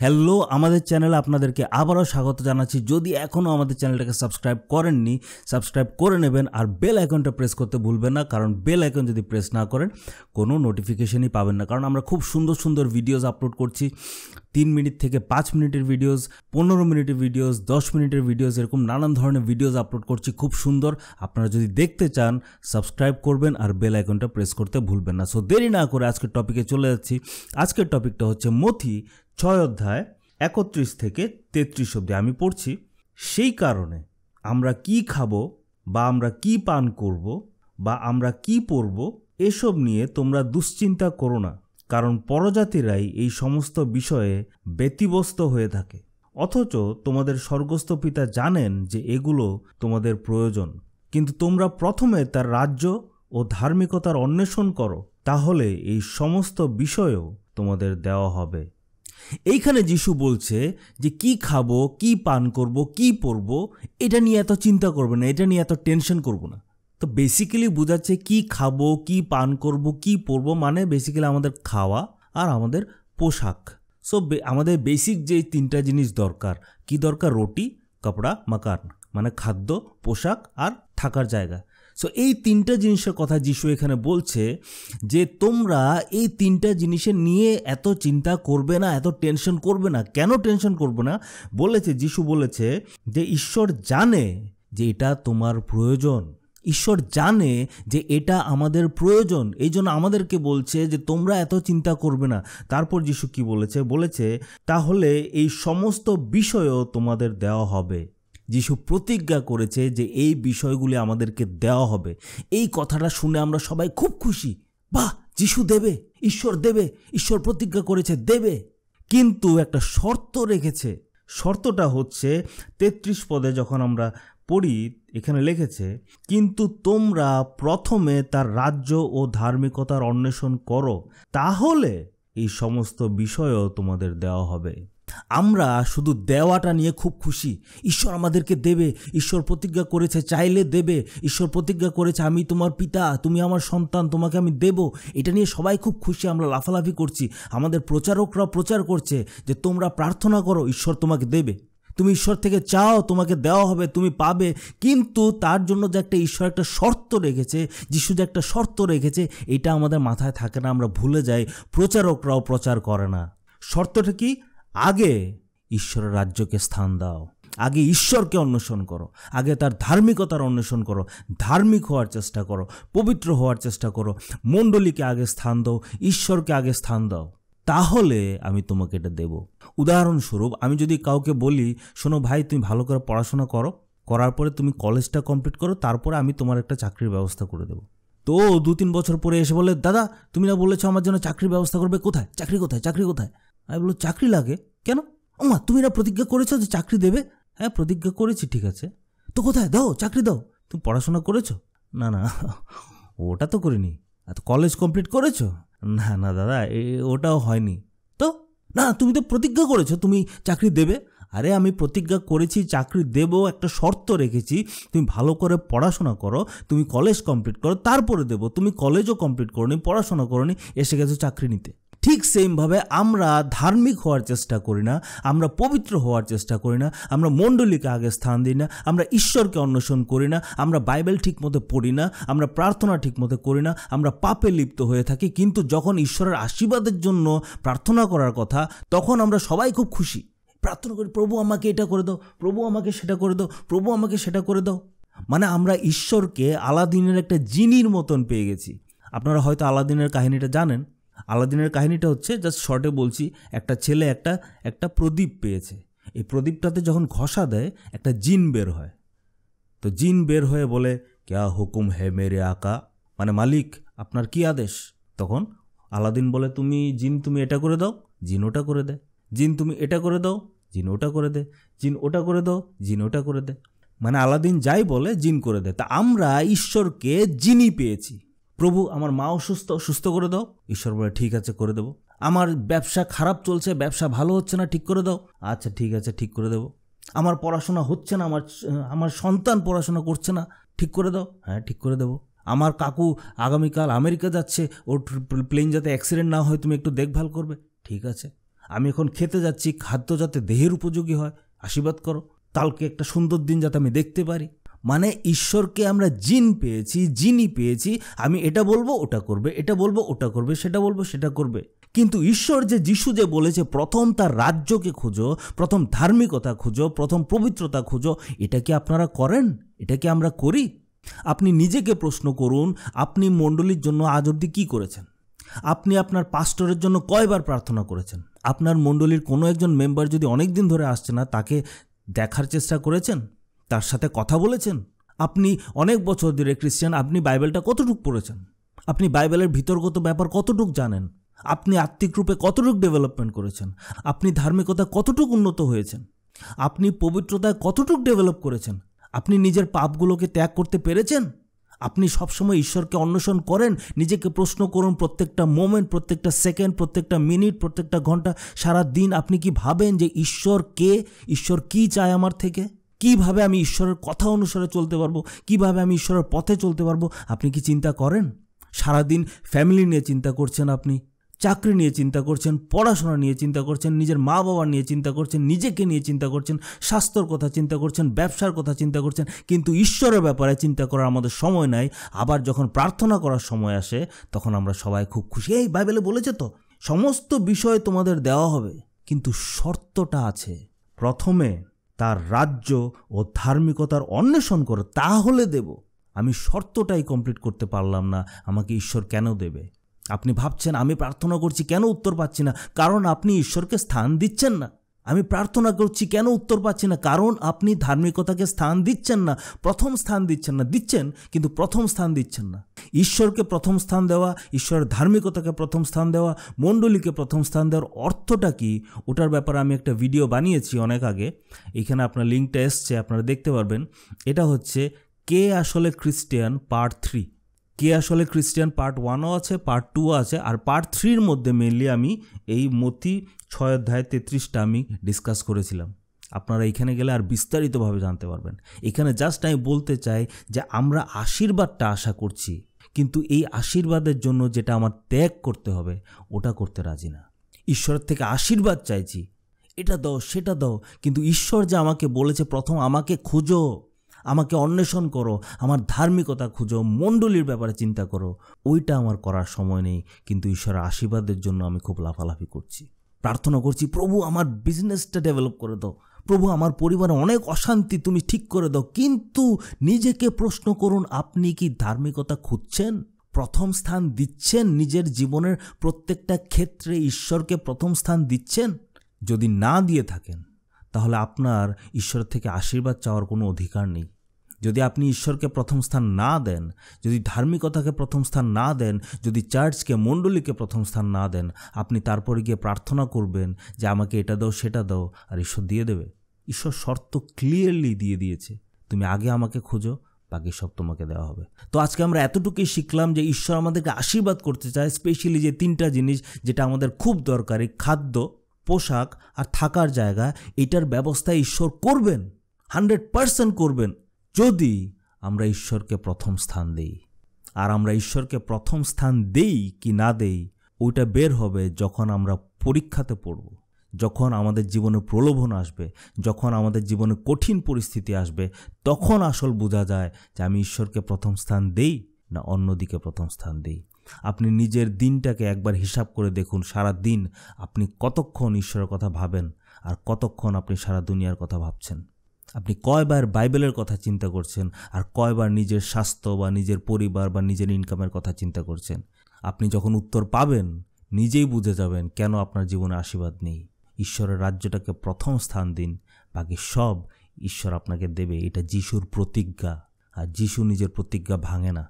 Hello, আমাদের চ্যানেলে আপনাদেরকে আবারও স্বাগত জানাচ্ছি। যদি এখনও আমাদের চ্যানেলটাকে সাবস্ক্রাইব করেননি, সাবস্ক্রাইব করে নেবেন আর বেল আইকনটা প্রেস করতে ভুলবেন না, কারণ বেল আইকন যদি প্রেস না করেন, কোনো নোটিফিকেশনই পাবেন না। কারণ আমরা খুব সুন্দর সুন্দর ভিডিওস আপলোড করছি। তিন মিনিট থেকে পাঁচ মিনিটের ভিডিওস পনেরো মিনিটের ভিডিওস দশ মিনিটের ভিডিওস এরকম নানান ধরনের ভিডিওস আপলোড করছি। খুব সুন্দর। আপনারা যদি দেখতে চান সাবস্ক্রাইব করবেন আর বেল আইকনটা প্রেস করতে ভুলবেন না। সো দেরি না করে আজকের টপিকে চলে যাচ্ছি। আজকের টপিকটা হচ্ছে মথি ছয় অধ্যায় একত্রিশ থেকে তেত্রিশ অব্দি আমি পড়ছি। সেই কারণে আমরা কি খাব বা আমরা কি পান করব বা আমরা কি পরব, এসব নিয়ে তোমরা দুশ্চিন্তা করো না। কারণ পরজাতিরাই এই সমস্ত বিষয়ে ব্যতিব্যস্ত হয়ে থাকে। অথচ তোমাদের স্বর্গস্থ পিতা জানেন যে এগুলো তোমাদের প্রয়োজন। কিন্তু তোমরা প্রথমে তার রাজ্য ও ধার্মিকতার অন্বেষণ করো, তাহলে এই সমস্ত বিষয়ও তোমাদের দেওয়া হবে। এইখানে যিশু বলছে যে কি খাব, কি পান করব, কি পরব, এটা নিয়ে এত চিন্তা করবে না, এটা নিয়ে এত টেনশন করব না। তো বেসিক্যালি বোঝাচ্ছে কি খাব, কি পান করব, কি পরবো মানে বেসিক্যালি আমাদের খাওয়া আর আমাদের পোশাক। সো আমাদের বেসিক যে তিনটা জিনিস দরকার, কি দরকার? রুটি, কাপড়া, মাকান মানে খাদ্য, পোশাক আর থাকার জায়গা। সো এই তিনটা জিনিসের কথা যিশু এখানে বলছে যে তোমরা এই তিনটা জিনিসের নিয়ে এত চিন্তা করবে না, এত টেনশন করবে না। কেন টেনশন করবে না? বলেছে, যিশু বলেছে যে ঈশ্বর জানে যে এটা তোমার প্রয়োজন। ঈশ্বর জানে যে এটা আমাদের প্রয়োজন। এই জন্য আমাদেরকে বলছে যে, তোমরা এত চিন্তা করবে না। তারপর যিশু কি বলেছে? বলেছে, তাহলে এই সমস্ত বিষয়ও তোমাদের দেওয়া হবে। যিশু প্রতিজ্ঞা করেছে যে, এই বিষয়গুলি আমাদেরকে দেওয়া হবে। এই কথাটা শুনে আমরা সবাই খুব খুশি। বাহ, যিশু দেবে, ঈশ্বর দেবে, ঈশ্বর প্রতিজ্ঞা করেছে, দেবে। কিন্তু একটা শর্ত রেখেছে। শর্তটা হচ্ছে, তেত্রিশ পদে যখন আমরা পড়ি এখানে লিখেছে, কিন্তু তোমরা প্রথমে তার রাজ্য ও ধার্মিকতার অন্বেষণ করো, তাহলে এই সমস্ত বিষয়ও তোমাদের দেওয়া হবে। আমরা শুধু দেওয়াটা নিয়ে খুব খুশি। ঈশ্বর আমাদেরকে দেবে, ঈশ্বর প্রতিজ্ঞা করেছে, চাইলে দেবে। ঈশ্বর প্রতিজ্ঞা করেছে, আমি তোমার পিতা, তুমি আমার সন্তান, তোমাকে আমি দেব। এটা নিয়ে সবাই খুব খুশি, আমরা লাফালাফি করছি। আমাদের প্রচারকরা প্রচার করছে যে তোমরা প্রার্থনা করো, ঈশ্বর তোমাকে দেবে। তুমি ঈশ্বর থেকে চাও, তোমাকে দেওয়া হবে, তুমি পাবে। কিন্তু তার জন্য যে একটা ঈশ্বর একটা শর্ত রেখেছে যিশু যে একটা শর্ত রেখেছে, এটা আমাদের মাথায় থাকে না, আমরা ভুলে যাই, প্রচারকরাও প্রচার করে না। শর্তটা কি? আগে ঈশ্বরের রাজ্যকে স্থান দাও, আগে ঈশ্বরকে অন্বেষণ করো, আগে তার ধার্মিকতার অন্বেষণ করো, ধার্মিক হওয়ার চেষ্টা করো, পবিত্র হওয়ার চেষ্টা করো, মণ্ডলীকে আগে স্থান দাও, ঈশ্বরকে আগে স্থান দাও। তাহলে আমি তোমাকে এটা দেব। উদাহরণস্বরূপ, আমি যদি কাউকে বলি, শোনো ভাই, তুমি ভালো করে পড়াশোনা করো। করার পরে তুমি কলেজটা কমপ্লিট করো, তারপরে আমি তোমার একটা চাকরির ব্যবস্থা করে দেবো। তো দু তিন বছর পরে এসে বলে, দাদা, তুমি না বলেছ আমার জন্য চাকরির ব্যবস্থা করবে কোথায়? চাকরি কোথায়? চাকরি কোথায়? আমি বলল চাকরি লাগে? কেন? ওমা, তুমি না প্রতিজ্ঞা করেছ যে চাকরি দেবে? হ্যাঁ প্রতিজ্ঞা করেছি, ঠিক আছে। তো কোথায়? দাও, চাকরি দাও। তুমি পড়াশোনা করেছ? না না, ওটা তো করিনি। তো কলেজ কমপ্লিট করেছ? না না, দাদা ওটাও হয়নি। তো? না, তুমি তো প্রতিজ্ঞা করেছ, তুমি চাকরি দেবে। আরে, আমি প্রতিজ্ঞা করেছি, চাকরি দেব, একটা শর্ত রেখেছি। তুমি ভালো করে পড়াশোনা করো, তুমি কলেজ কমপ্লিট করো, তারপরে দেবো। তুমি কলেজও কমপ্লিট করো নি পড়াশোনা করো নি এসে গেছো চাকরি নিতে। ঠিক সেমভাবে আমরা ধার্মিক হওয়ার চেষ্টা করি না, আমরা পবিত্র হওয়ার চেষ্টা করি না, আমরা মণ্ডলীকে আগে স্থান দিই না, আমরা ঈশ্বরকে অন্বেষণ করি না, আমরা বাইবেল ঠিকমতো পড়ি না, আমরা প্রার্থনা ঠিকমতো করি না, আমরা পাপে লিপ্ত হয়ে থাকি, কিন্তু যখন ঈশ্বরের আশীর্বাদের জন্য প্রার্থনা করার কথা, তখন আমরা সবাই খুব খুশি। প্রার্থনা করি, প্রভু, আমাকে এটা করে দাও, প্রভু, আমাকে সেটা করে দাও, প্রভু, আমাকে সেটা করে দাও। মানে আমরা ঈশ্বরকে আলাদিনের একটা জিনির মতন পেয়ে গেছি। আপনারা হয়তো আলাদিনের কাহিনীটা জানেন। আলাদিনের কাহিনীটা হচ্ছে জাস্ট শর্টে বলছি, একটা ছেলে একটা একটা প্রদীপ পেয়েছে। এই প্রদীপটাতে যখন ঘষা দেয়, একটা জিন বের হয়। তো জিন বের হয়ে বলে, ক্যা হুকুম হে মেরে আকা? মানে মালিক, আপনার কি আদেশ? তখন আলাদিন বলে, তুমি জিন, তুমি এটা করে দাও, জিন ওটা করে দে। জিন, তুমি এটা করে দাও, জিন ওটা করে দে। জিন ওটা করে দাও, জিন ওটা করে দে। মানে আলাদিন যাই বলে, জিন করে দেয়। তা আমরা ঈশ্বরকে জিনই পেয়েছি। প্রভু, আমার মা অসুস্থ সুস্থ করে দাও। ঈশ্বর বলে, ঠিক আছে, করে দেবো। আমার ব্যবসা খারাপ চলছে, ব্যবসা ভালো হচ্ছে না, ঠিক করে দাও। আচ্ছা ঠিক আছে, ঠিক করে দেবো। আমার পড়াশোনা হচ্ছে না, আমার আমার সন্তান পড়াশোনা করছে না, ঠিক করে দাও। হ্যাঁ ঠিক করে দেবো। আমার কাকু আগামীকাল আমেরিকা যাচ্ছে ওর প্লেন যাতে অ্যাক্সিডেন্ট না হয়, তুমি একটু দেখভাল করবে। ঠিক আছে। আমি এখন খেতে যাচ্ছি, খাদ্য যাতে দেহের উপযোগী হয়, আশীর্বাদ করো। কালকে একটা সুন্দর দিন যাতে আমি দেখতে পারি। মানে ঈশ্বরকে আমরা জিন পেয়েছি, জিনই পেয়েছি, আমি এটা বলব, ওটা করবে, এটা বলব, ওটা করবে, সেটা বলব, সেটা করবে। কিন্তু ঈশ্বর যে যিশু যে বলেছে, প্রথম তার রাজ্যকে খুঁজো, প্রথম ধার্মিকতা খুঁজো, প্রথম পবিত্রতা খুঁজো, এটা কি আপনারা করেন? এটা কি আমরা করি? আপনি নিজেকে প্রশ্ন করুন, আপনি মণ্ডলীর জন্য আজ অবধি কী করেছেন? আপনি আপনার পাস্টরের জন্য কয়বার প্রার্থনা করেছেন? আপনার মণ্ডলীর কোনো একজন মেম্বার যদি অনেক দিন ধরে আসছে না, তাকে দেখার চেষ্টা করেছেন? তার সাথে কথা বলেছেন? আপনি অনেক বছর ধরে খ্রিস্টান, আপনি বাইবেলটা কতটুক পড়েছেন? আপনি বাইবেলের ভিতরগত ব্যাপার কতটুক জানেন? আপনি আত্মিক রূপে কতটুক ডেভেলপমেন্ট করেছেন? আপনি ধার্মিকতা কতটুক উন্নত হয়েছেন? আপনি পবিত্রতায় কতটুক ডেভেলপ করেছেন? আপনি নিজের পাপগুলোকে ত্যাগ করতে পেরেছেন? আপনি সবসময় ঈশ্বরকে অন্বেষণ করেন, নিজেকে প্রশ্ন করুন প্রত্যেকটা মোমেন্ট প্রত্যেকটা সেকেন্ড প্রত্যেকটা মিনিট প্রত্যেকটা ঘণ্টা সারা দিন আপনি কি ভাবেন যে ঈশ্বর কে? ঈশ্বর কি চায় আমার থেকে? কীভাবে আমি ঈশ্বরের কথা অনুসারে চলতে পারব? কীভাবে আমি ঈশ্বরের পথে চলতে পারব? আপনি কি চিন্তা করেন? সারাদিন ফ্যামিলি নিয়ে চিন্তা করছেন আপনি? চাকরি নিয়ে চিন্তা করছেন? পড়াশোনা নিয়ে চিন্তা করছেন? নিজের মা বাবা নিয়ে চিন্তা করছেন? নিজেকে নিয়ে চিন্তা করছেন? স্বাস্থ্যর কথা চিন্তা করছেন? ব্যবসার কথা চিন্তা করছেন? কিন্তু ঈশ্বরের ব্যাপারে চিন্তা করার আমাদের সময় নাই। আবার যখন প্রার্থনা করার সময় আসে, তখন আমরা সবাই খুব খুশি। এই বাইবেলে বলেছে তো, সমস্ত বিষয় তোমাদের দেওয়া হবে, কিন্তু শর্তটা আছে। প্রথমে তার রাজ্য ও ধার্মিকতার অন্বেষণ করো, তাহলে দেব। আমি শর্তটাই কমপ্লিট করতে পারলাম না। আমাকে ঈশ্বর কেন দেবে? আপনি ভাবছেন আমি প্রার্থনা করছি, কেন উত্তর পাচ্ছি না? কারণ আপনি ঈশ্বরকে স্থান দিচ্ছেন না। আমি প্রার্থনা করছি, কেন উত্তর পাচ্ছি না? কারণ আপনি ধার্মিকতাকে স্থান দিচ্ছেন না। প্রথম স্থান দিচ্ছেন না। দিচ্ছেন, কিন্তু প্রথম স্থান দিচ্ছেন না। ঈশ্বরকে প্রথম স্থান দেওয়া, ঈশ্বরের ধার্মিকতাকে প্রথম স্থান দেওয়া, মণ্ডলীকে প্রথম স্থান দেওয়ার অর্থটা কি? ওটার ব্যাপারে আমি একটা ভিডিও বানিয়েছি অনেক আগে। এখানে আপনার লিঙ্কটা এসছে, আপনারা দেখতে পারবেন। এটা হচ্ছে কে আসলে খ্রিস্টিয়ান? Part three. কে আসলে খ্রিস্টিয়ান? পার্ট ওয়ানও আছে, পার্ট টুও আছে, আর পার্ট থ্রির মধ্যে মেনলি আমি এই মতি ছয় অধ্যায় তেত্রিশটা আমি ডিসকাস করেছিলাম। আপনারা এখানে গেলে আর বিস্তারিতভাবে জানতে পারবেন। এখানে জাস্ট আমি বলতে চাই যে আমরা আশীর্বাদটা আশা করছি। কিন্তু এই আশীর্বাদের জন্য যেটা আমার ত্যাগ করতে হবে, ওটা করতে রাজি না। ঈশ্বরের থেকে আশীর্বাদ চাইছি। এটা দাও, সেটা দাও, কিন্তু ঈশ্বর যে আমাকে বলেছে, প্রথম আমাকে খুঁজো, আমাকে অন্বেষণ করো, আমার ধার্মিকতা খুঁজো, মণ্ডলীর ব্যাপারে চিন্তা করো। ওইটা আমার করার সময় নেই, কিন্তু ঈশ্বরের আশীর্বাদের জন্য আমি খুব লাফালাফি করছি। প্রার্থনা করছি, প্রভু, আমার বিজনেসটা ডেভেলপ করে দাও। প্রভু, আমার পরিবারে অনেক অশান্তি, তুমি ঠিক করে দাও। কিন্তু নিজেকে প্রশ্ন করুন, আপনি কি ধার্মিকতা খুঁজছেন? প্রথম স্থান দিচ্ছেন নিজের জীবনের প্রত্যেকটা ক্ষেত্রে ঈশ্বরকে প্রথম স্থান দিচ্ছেন? যদি না দিয়ে থাকেন, তাহলে আপনার ঈশ্বর থেকে আশীর্বাদ চাওয়ার কোনো অধিকার নেই। যদি আপনি ঈশ্বরকে প্রথম স্থান না দেন, যদি ধার্মিকতাকে প্রথম স্থান না দেন, যদি চার্চকে, মণ্ডলীকে প্রথম স্থান না দেন, আপনি তারপরে গিয়ে প্রার্থনা করবেন যে, আমাকে এটা দাও, সেটা দাও, আর ঈশ্বর দিয়ে দেবে। ঈশ্বর শর্ত ক্লিয়ারলি দিয়ে দিয়েছে। তুমি আগে আমাকে খোঁজো, বাকি সব তোমাকে দেওয়া হবে। তো আজকে আমরা এতটুকুই শিখলাম যে ঈশ্বর আমাদেরকে আশীর্বাদ করতে চায় স্পেশালি যে তিনটা জিনিস যেটা আমাদের খুব দরকারি, খাদ্য, পোশাক আর থাকার জায়গা, এটার ব্যবস্থা ঈশ্বর করবেন হান্ড্রেড পারসেন্ট করবেন, যদি আমরা ঈশ্বরকে প্রথম স্থান দেই। আর আমরা ঈশ্বরকে প্রথম স্থান দেই কি না দেই, ওইটা বের হবে যখন আমরা পরীক্ষাতে পড়ব। যখন আমাদের জীবনে প্রলোভন আসবে, যখন আমাদের জীবনে কঠিন পরিস্থিতি আসবে, তখন আসল বোঝা যায় যে আমি ঈশ্বরকে প্রথম স্থান দেই না অন্যদিকে প্রথম স্থান দেই। আপনি নিজের দিনটাকে একবার হিসাব করে দেখুন, সারা দিন আপনি কতক্ষণ ঈশ্বরের কথা ভাবেন আর কতক্ষণ আপনি সারা দুনিয়ার কথা ভাবছেন। আপনি কয়বার বাইবেলের কথা চিন্তা করছেন আর কয়বার নিজের স্বাস্থ্য বা নিজের পরিবার বা নিজের ইনকামের কথা চিন্তা করছেন। আপনি যখন উত্তর পাবেন, নিজেই বুঝে যাবেন কেন আপনার জীবনে আশীর্বাদ নেই। ঈশ্বরের রাজ্যটাকে প্রথম স্থান দিন, বাকি সব ঈশ্বর আপনাকে দেবে। এটা যিশুর প্রতিজ্ঞা। আর যিশু নিজের প্রতিজ্ঞা ভাঙে না।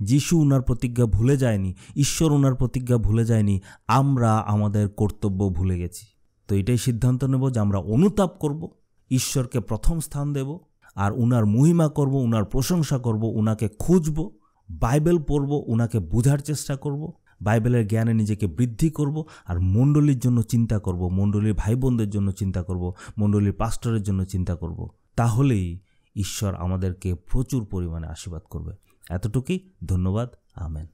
যিশু ওনার প্রতিজ্ঞা ভুলে যায়নি, ঈশ্বর ওনার প্রতিজ্ঞা ভুলে যায়নি, আমরা আমাদের কর্তব্য ভুলে গেছি। তো এটাই সিদ্ধান্ত নেব যে আমরা অনুতাপ করব, ঈশ্বরকে প্রথম স্থান দেব, আর উনার মহিমা করব, উনার প্রশংসা করব, উনাকে খুঁজব, বাইবেল পড়ব, উনাকে বোঝার চেষ্টা করব বাইবেলের জ্ঞানে নিজেকে বৃদ্ধি করব আর মণ্ডলীর জন্য চিন্তা করব, মণ্ডলীর ভাই বোনদের জন্য চিন্তা করব, মণ্ডলীর পাস্টরের জন্য চিন্তা করব। তাহলেই ঈশ্বর আমাদেরকে প্রচুর পরিমাণে আশীর্বাদ করবে। এতটুকুই ধন্যবাদ। আমেন।